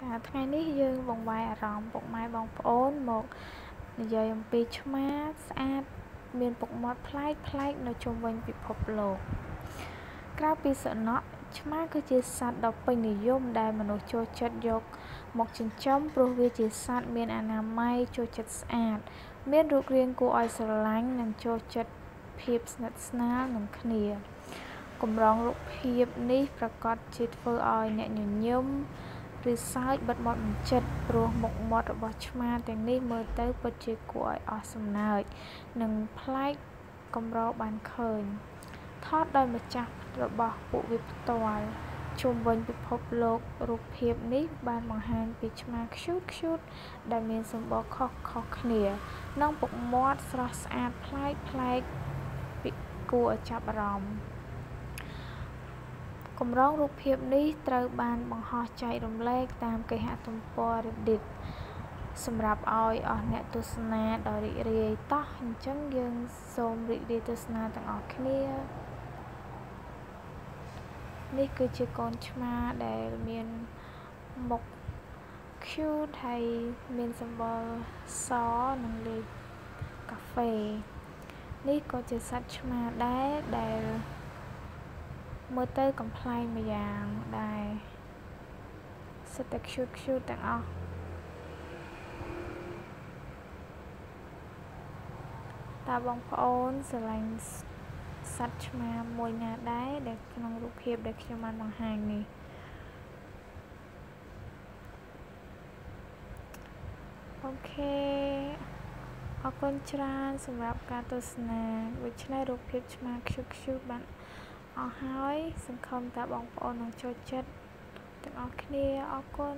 ចាថ្ងៃនេះយើងបង្វែរអារម្មណ៍ពុកម៉ែបងប្អូនមកនិយាយអំពីឆ្មាស្អាតមានពុកមាត់ប្លែកប្លែកនៅជុំវិញពិភពលោកក្រៅពីសំណក់ឆ្មាគឺជាសត្វដ៏ពេញនិយមដែលមនុស្សចូលចិត្តយកមកចិញ្ចឹមព្រោះវាជាសត្វមានអនាម័យចូលចិត្តស្អាត មានរូបរាងគួរឲ្យស្រឡាញ់និងចូលចិត្តភាពស្និទ្ធស្នាលនឹងគ្នាកម្រងរូបភាពនេះប្រកាសជាធ្វើឲ្យអ្នកញញឹម ឬសើចបិទមាត់មិនជិតព្រោះមុខមាត់របស់ឆ្មាទាំងនេះមើលទៅពិតជាគួរឲ្យអស់សំណើចនិងប្លែកកម្របានឃើញថតដោយម្ចាស់របស់ពួកវាផ្ទាល់ជុំវិញពិភពលោករូបភាពនេះបានបង្ហាញពីឆ្មាខ្ជូតខ្ជូតដែលមានសម្បកខុសខុសគ្នានិងពុកមាត់ស្រស់ស្អាតប្លែកប្លែកពីគួរឲ្យចាប់អារម្មណ៍ កម្រងរូបភាពនេះត្រូវបានបង្ហោះចែករំលែកតាមគេហទំព័រ Reddit សម្រាប់ឲ្យអស់អ្នកទស្សនាដ៏រីករាយតោះអញ្ចឹងយើងសូមរីករាយទស្សនាទាំងអស់គ្នានេះគឺជាកូនឆ្មាដែលមានមុខ cute ហើយមានសម្បុរសនិងលេខកាហ្វេនេះក៏ជាសត្វឆ្មាដែរដែល មើលទៅកំ pl ែងមួយយ៉ាងដែរសិតតែ cute cute ទាំងអស់តើបងប្អូនស្រឡាញ់សត្វឆ្មាមួយណាដែរដែលក្នុងរូបភាពដែលខ្ញុំបានបង្ហាញនេះអូខេអរគុណច្រើនសម្រាប់ការទស្សនាដូច្នេះរូបភាពឆ្មាខ្ជុកខ្ជុកបាន អស់ហើយ សង្ឃឹមថាបងប្អូននឹងចូលចិត្តទាំងអស់គ្នាអរគុណ